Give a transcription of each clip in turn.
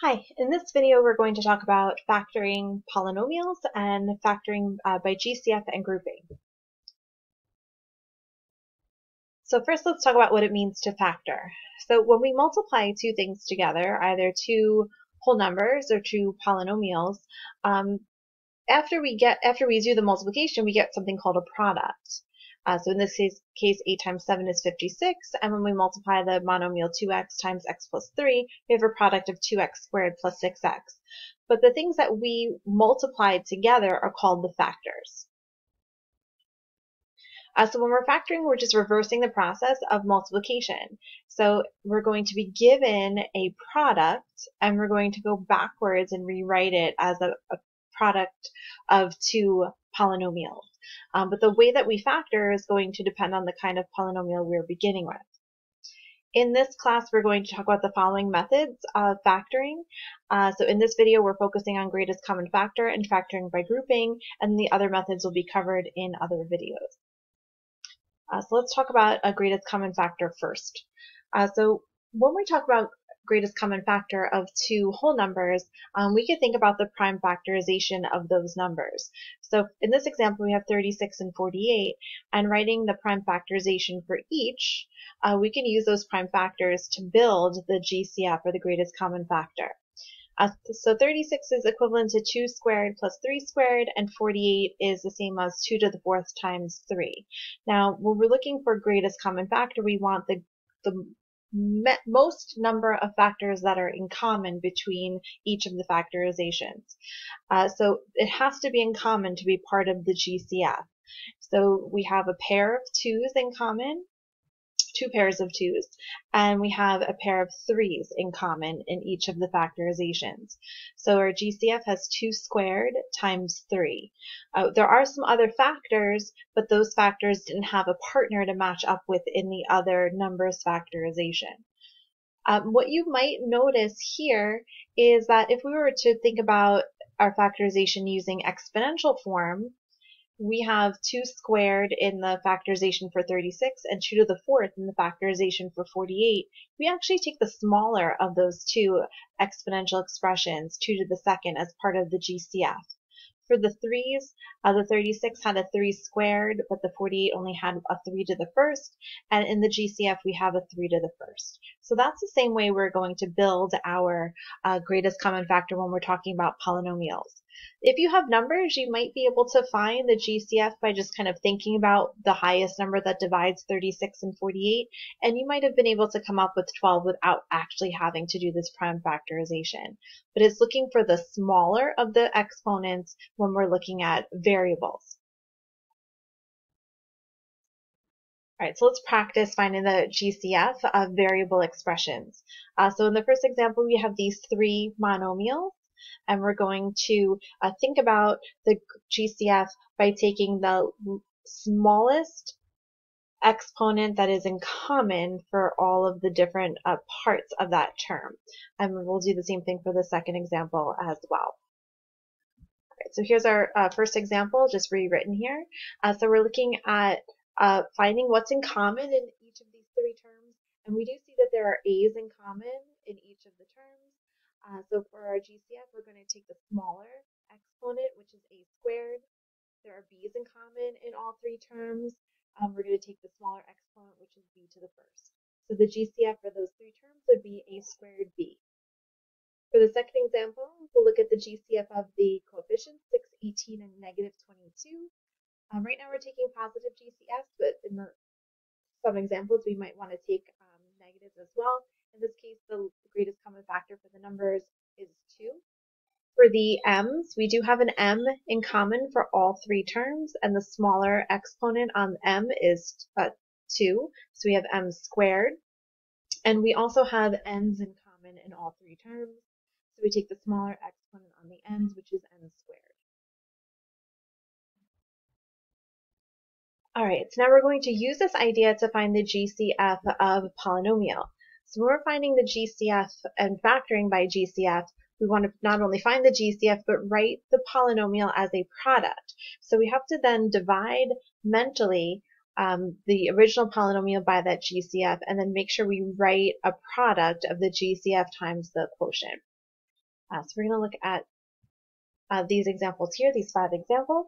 Hi, in this video we're going to talk about factoring polynomials and factoring uh, by GCF and grouping. So first let's talk about what it means to factor. So when we multiply two things together, either two whole numbers or two polynomials, um, after we get after we do the multiplication, we get something called a product. Uh, so in this case, case, 8 times 7 is 56, and when we multiply the monomial 2x times x plus 3, we have a product of 2x squared plus 6x. But the things that we multiplied together are called the factors. Uh, so when we're factoring, we're just reversing the process of multiplication. So we're going to be given a product, and we're going to go backwards and rewrite it as a, a product of two polynomials. Um, but the way that we factor is going to depend on the kind of polynomial we're beginning with. In this class, we're going to talk about the following methods of factoring. Uh, so in this video, we're focusing on greatest common factor and factoring by grouping, and the other methods will be covered in other videos. Uh, so let's talk about a greatest common factor first. Uh, so when we talk about greatest common factor of two whole numbers, um, we could think about the prime factorization of those numbers. So in this example, we have 36 and 48, and writing the prime factorization for each, uh, we can use those prime factors to build the GCF, or the greatest common factor. Uh, so 36 is equivalent to 2 squared plus 3 squared, and 48 is the same as 2 to the fourth times 3. Now, when we're looking for greatest common factor, we want the, the most number of factors that are in common between each of the factorizations. Uh, so it has to be in common to be part of the GCF. So we have a pair of twos in common, two pairs of twos, and we have a pair of threes in common in each of the factorizations. So our GCF has 2 squared times 3. Uh, there are some other factors, but those factors didn't have a partner to match up with in the other numbers factorization. Um, what you might notice here is that if we were to think about our factorization using exponential form, we have 2 squared in the factorization for 36 and 2 to the fourth in the factorization for 48, we actually take the smaller of those two exponential expressions, 2 to the second, as part of the GCF. For the threes, uh, the 36 had a 3 squared, but the 48 only had a 3 to the first, and in the GCF we have a 3 to the first. So that's the same way we're going to build our uh, greatest common factor when we're talking about polynomials. If you have numbers, you might be able to find the GCF by just kind of thinking about the highest number that divides 36 and 48, and you might have been able to come up with 12 without actually having to do this prime factorization. But it's looking for the smaller of the exponents when we're looking at variables. All right, so let's practice finding the GCF of variable expressions. Uh, so in the first example, we have these three monomials, and we're going to uh, think about the GCF by taking the smallest exponent that is in common for all of the different uh, parts of that term. And we'll do the same thing for the second example as well. so here's our uh, first example, just rewritten here. Uh, so we're looking at uh, finding what's in common in each of these three terms. And we do see that there are A's in common in each of the terms. Uh, so for our GCF, we're going to take the smaller exponent, which is A squared. There are B's in common in all three terms. Um, we're going to take the smaller exponent, which is B to the first. So the GCF for those three terms would be A squared B. For the second example, we'll look at the GCF of the coefficients 6, 18, and negative 22. Um, right now we're taking positive GCFs, but in the, some examples we might want to take um, negatives as well. In this case, the greatest common factor for the numbers is 2. For the m's, we do have an m in common for all three terms, and the smaller exponent on m is uh, 2, so we have m squared. And we also have n's in common in all three terms, so we take the smaller exponent on the n's, which is n squared. All right, so now we're going to use this idea to find the GCF of a polynomial. So when we're finding the GCF and factoring by GCF, we want to not only find the GCF, but write the polynomial as a product. So we have to then divide mentally um, the original polynomial by that GCF and then make sure we write a product of the GCF times the quotient. Uh, so we're going to look at uh, these examples here, these five examples.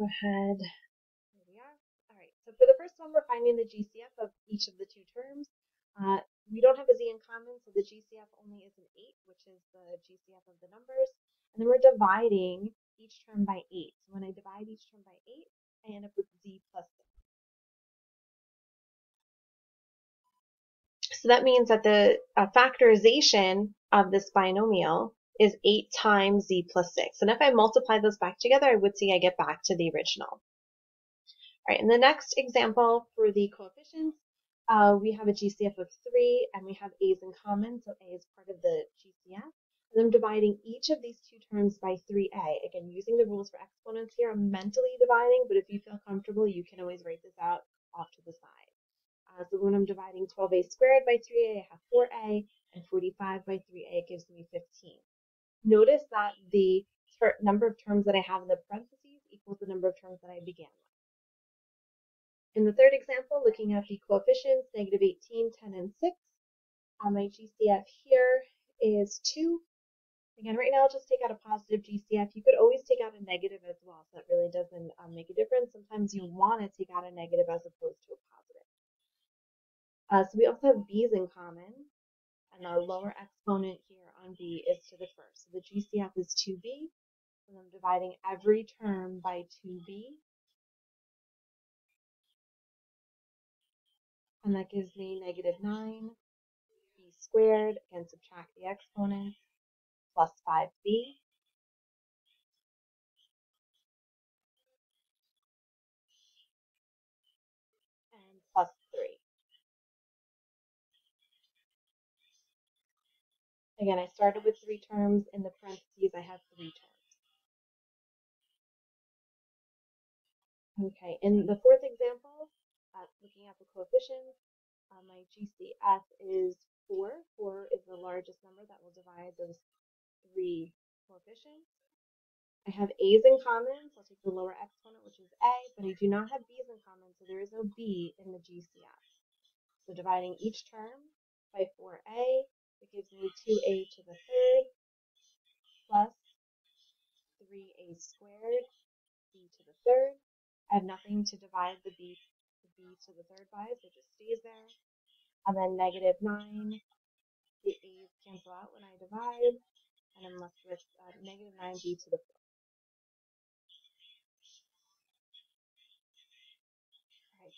Go ahead. Here we are. All right, so for the first one, we're finding the GCF of each of the two terms. Uh, we don't have a z in common, so the GCF only is an 8, which is the GCF of the numbers. And then we're dividing each term by 8. So when I divide each term by 8, I end up with z plus 6. So that means that the uh, factorization of this binomial is 8 times z plus 6. And if I multiply those back together, I would see I get back to the original. All right, in the next example for the coefficients, uh, we have a GCF of 3 and we have a's in common, so a is part of the GCF. And I'm dividing each of these two terms by 3a. Again, using the rules for exponents here, I'm mentally dividing, but if you feel comfortable, you can always write this out off to the side. Uh, so when I'm dividing 12a squared by 3a, I have 4a, and 45 by 3a gives me 15. Notice that the number of terms that I have in the parentheses equals the number of terms that I began with. In the third example, looking at the coefficients, negative 18, 10, and 6, uh, my GCF here is 2. Again, right now I'll just take out a positive GCF. You could always take out a negative as well, so that really doesn't um, make a difference. Sometimes you want to take out a negative as opposed to a positive. Uh, so we also have b's in common, and our lower exponent here on b is to the first. So the GCF is 2b, and I'm dividing every term by 2b and that gives me negative 9 b squared, again subtract the exponents, plus 5b. And plus 3. Again, I started with three terms. In the parentheses, I have three terms. Okay, in the fourth example, uh, looking at the coefficients, uh, my GCF is 4. 4 is the largest number that will divide those three coefficients. I have a's in common, so I'll take the lower exponent, which is a, but I do not have b's in common, so there is no b in the GCF. So dividing each term by 4a, it gives me 2a to the third plus 3a squared b to the third. I have nothing to divide the b b to the third by, so it just stays there. And then negative 9, the a's cancel out when I divide, and I'm left with uh, negative 9b to the fourth.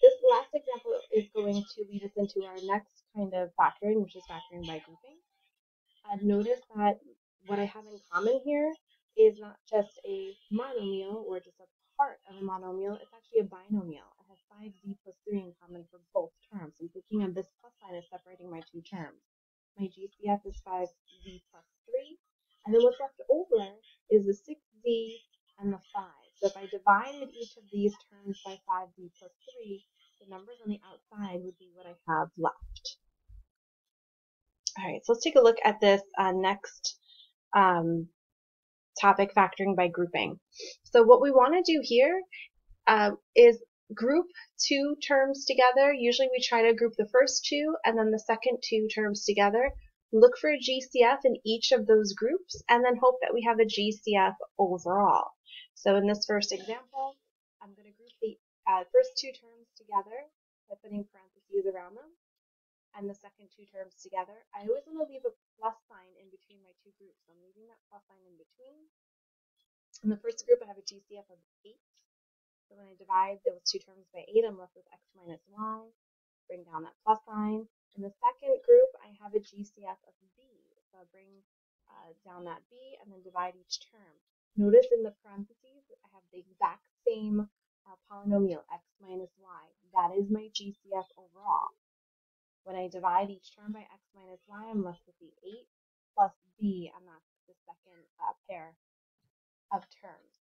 This last example is going to lead us into our next kind of factoring, which is factoring by grouping. And notice that what I have in common here is not just a monomial or just a part of a monomial, it's actually a binomial. I have 5z plus 3 in common for both terms. I'm thinking of this plus sign as separating my two terms. My GCF is 5z plus 3. And then what's left over is the 6z and the 5. So if I divided each of these terms by 5z plus 3, the numbers on the outside would be what I have left. All right, so let's take a look at this uh, next um, topic factoring by grouping. So what we want to do here uh, is group two terms together. Usually we try to group the first two and then the second two terms together. Look for a GCF in each of those groups and then hope that we have a GCF overall. So in this first example, I'm going to uh, first two terms together by putting parentheses around them and the second two terms together. I always want to leave a plus sign in between my two groups. So I'm leaving that plus sign in between. In the first group, I have a GCF of 8. So when I divide those two terms by 8, I'm left with x minus y. Bring down that plus sign. In the second group, I have a GCF of b. So I bring uh, down that b and then divide each term. Notice in the parentheses, I have the exact same uh, polynomial, x minus y. That is my GCF overall. When I divide each term by x minus y, I'm left with the 8 plus b, and that's the second uh, pair of terms.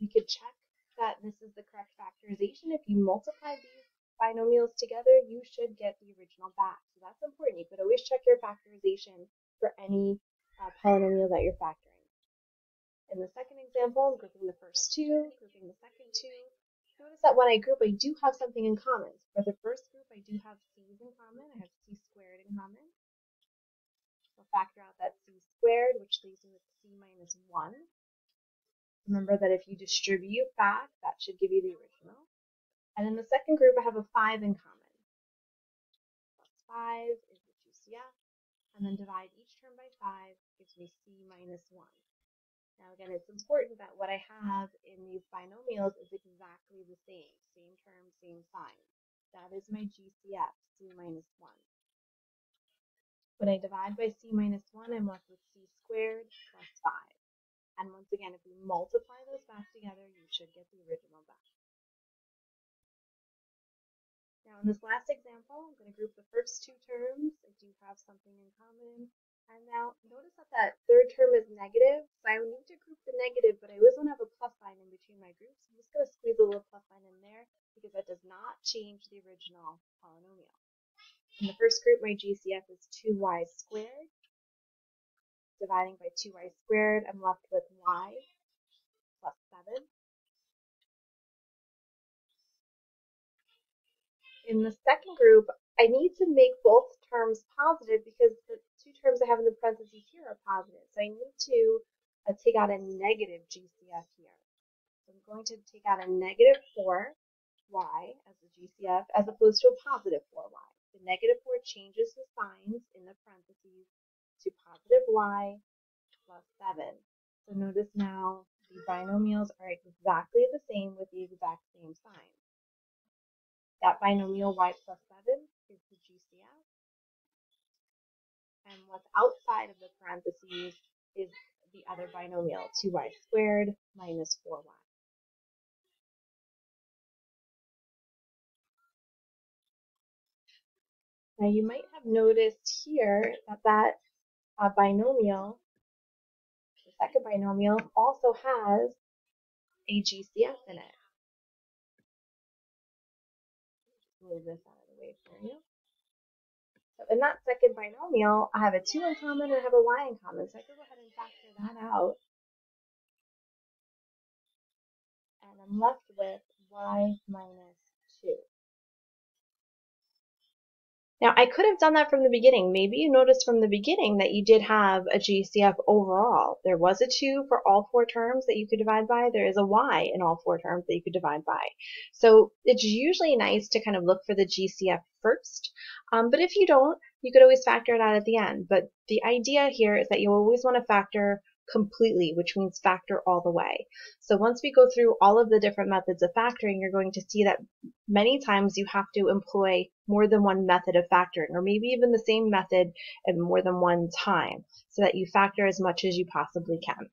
We could check that this is the correct factorization. If you multiply these binomials together, you should get the original back. So that's important. You could always check your factorization for any uh, polynomial that you're factoring. In the second example, I'm grouping the first two, grouping the second two, notice that when I group, I do have something in common. For the first group, I do have c's in common. I have c squared in common. So factor out that c squared, which leaves me with c minus 1. Remember that if you distribute back, that should give you the original. And in the second group, I have a 5 in common. Plus 5 is the GCF, and then divide each term by 5 gives me c minus 1. Now again, it's important that what I have in these binomials is exactly the same. Same term, same sign. That is my GCF, c minus 1. When I divide by c minus 1, I'm left with c squared plus 5. And once again, if we multiply those back together, you should get the original back. Now in this last example, I'm going to group the first two terms. I do have something in common. And now notice that that third term is negative, so I need to group the negative, but I always want to have a plus sign in between my groups. I'm just going to squeeze a little plus sign in there because that does not change the original polynomial. In the first group, my GCF is 2y squared dividing by 2y squared, I'm left with y plus 7. In the second group, I need to make both terms positive because the two terms I have in the parentheses here are positive. So I need to uh, take out a negative GCF here. So I'm going to take out a negative 4y as the GCF as opposed to a positive 4y. The negative 4 changes the signs in the parentheses to positive y plus 7. So notice now the binomials are exactly the same with the exact same sign. That binomial y plus 7 is the GCF. And what's outside of the parentheses is the other binomial, 2y squared minus 4y. Now you might have noticed here that that uh, binomial, the second binomial, also has a GCF in it. Move this out of the way for you. So in that second binomial, I have a 2 in common and I have a y in common. So I can go ahead and factor that out. And I'm left with y minus 2. Now, I could have done that from the beginning. Maybe you noticed from the beginning that you did have a GCF overall. There was a 2 for all four terms that you could divide by. There is a y in all four terms that you could divide by. So it's usually nice to kind of look for the GCF first. Um, but if you don't, you could always factor it out at the end. But the idea here is that you always want to factor completely, which means factor all the way. So once we go through all of the different methods of factoring, you're going to see that many times you have to employ more than one method of factoring, or maybe even the same method at more than one time, so that you factor as much as you possibly can.